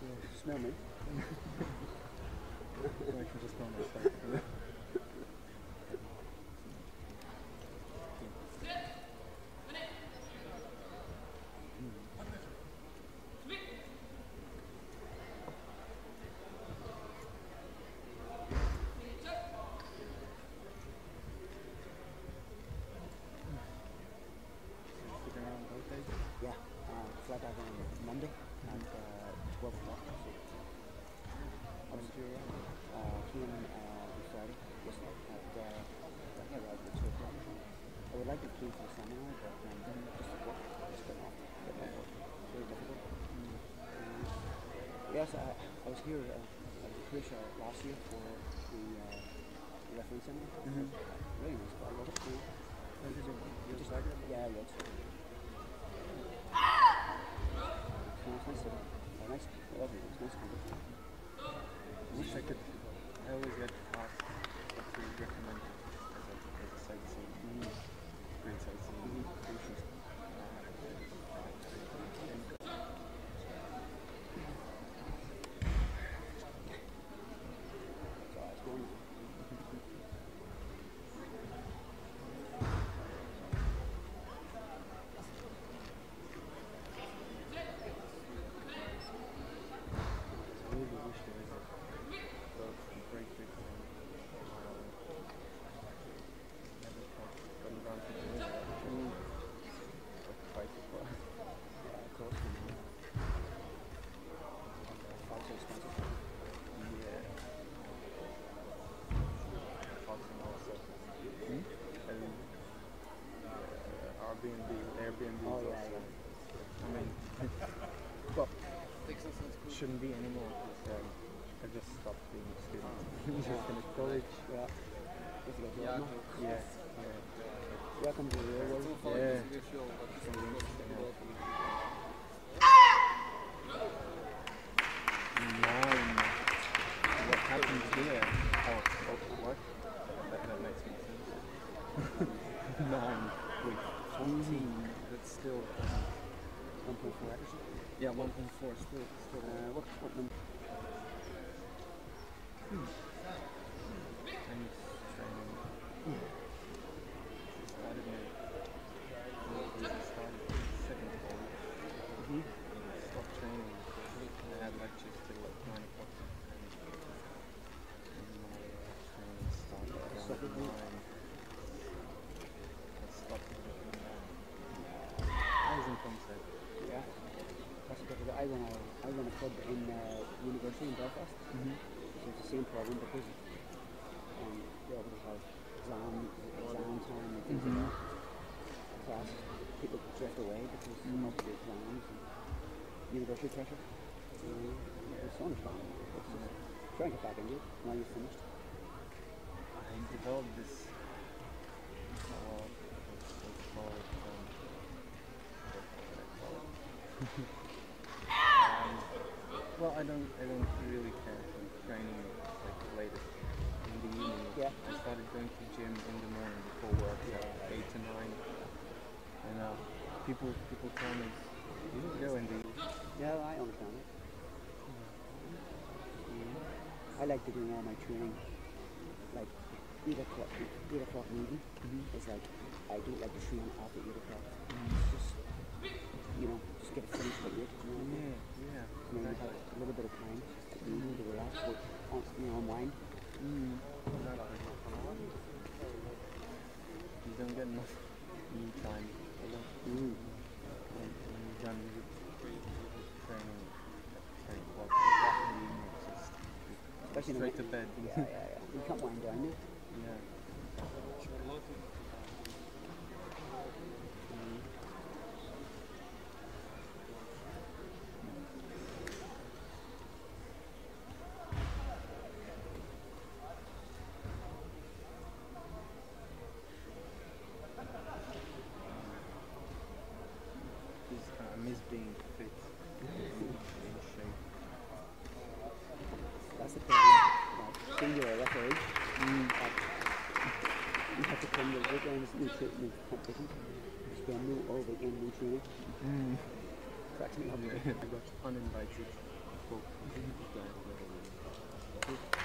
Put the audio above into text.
Smell me. I can just smell myself. Sitting around both days. Yeah. Uh, fly back on Monday at uh, 12 o'clock. So, When did you arrive? uh, uh, on Friday. Just at, I think I arrived at 2 o'clock. I would like to came the seminar, but um, just work. Just getting off. Getting off very difficult. Um, yes, I, I was here uh, at the Croatia last year for the uh, reference seminar. Mhm. Really nice. I love it. Yeah. When did you, you Just- Zagreb? Yeah, yeah. It's, it's nice, nice, city. Uh, nice, lovely. It's nice country. Wish I could. I always get asked what to recommend as a, as a sightseeing. Mm. Great sightseeing. Mhm. Delicious. So it's going. I really wish there was a boat from Great Britain and Ireland. Never quite gotten around to doing that. Mm. But quite a while. Yeah, of course. You know. Flights are expensive. Yeah. Housing also. Hmm? And Airbnb, Airbnb Oh, also. yeah, yeah. I mean, well, shouldn't be anymore because um, I just stopped being a student. just finished college. Yeah. You have to get. Yeah, yeah. Welcome to the real world. Yeah. Nine. What happened here? Oh, oh what? That, that makes me sense. Nine with 14. That's still. 1.4 acres. Yeah, 1.4 still. still Uh, what, what number? Training. Started my. we started second form. Mhm. Stopped training. I had lectures till like 9 o'clock. And my uh, training started around Stopped at 9. nine? I stopped at nine. I was in concept. Yeah. That's because I run a, I run a club in uh, university in Belfast. Mm-hmm. So it's the same problem because um, they always have exam, exam time and things Mhm. like that. Class, people drift away because Mm. of the exams and university pressure. Um, it's so understandable. It's just try and get back into it now you've finished. I developed this uh, what's it called um, what did I call it? um, well, I don't I don't really care for training like late in the evening. Yeah. I started going to gym in the morning before work, like eight to nine. And uh, people people tell me you should go in the evening. Yeah, I understand it. Yeah. I like to do all my training like eight o'clock, eight o'clock in the evening. Mhm. It's like I do like to train after eight o'clock. Just you know, just get it finished by eight. You yeah yeah and then have a little bit of time the evening to relax, you know, unwind. Mm. You don't get enough me time. Mm. when when you're done with with training at 10 o'clock in the evening, it's just Especially straight to bed. Yeah, yeah, yeah. You can't wind down it. yeah. singular. Mm. You have to come to new competition. New training. Mm. Cracks me up. I got uninvited.